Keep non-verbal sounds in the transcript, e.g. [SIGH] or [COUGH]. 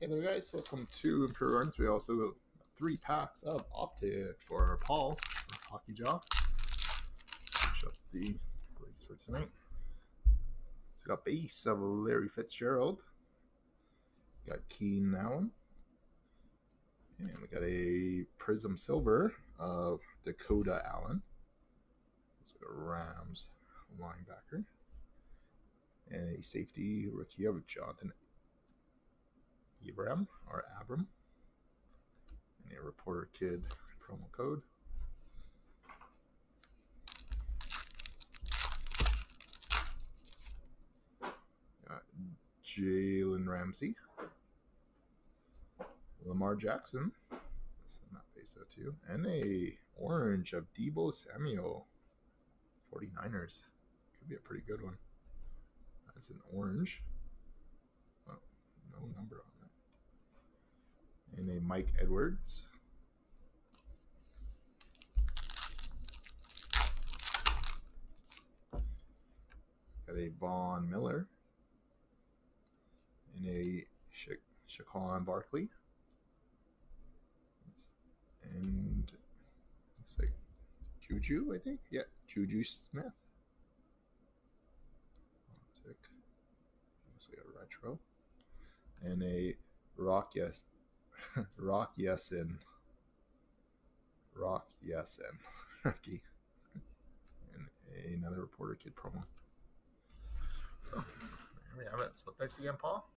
Hey there, guys. Welcome to Imperial Runs. We also got three packs of Optic for Paul, for Hockey Jaw. Finish up the breaks for tonight. So got base of Larry Fitzgerald. Got Keenan Allen. And we got a Prism Silver of Dakota Allen. Like a Rams linebacker. And a safety rookie of Jonathan Abram or Abram. And a reporter kid promo code. Jalen Ramsey. Lamar Jackson. Not based out too. And a orange of Deebo Samuel. 49ers. Could be a pretty good one. That's an orange. A Mike Edwards. Got a Von Miller. And a Sha- Shaquan Barkley. And looks like Juju, I think. Yeah, Juju Smith. Looks like a retro. And a Rock Yes Rock yes, Ya-Sin. Rock Ya-Sin. [LAUGHS] Rookie. And another reporter kid promo. So there we have it. So thanks again, Paul.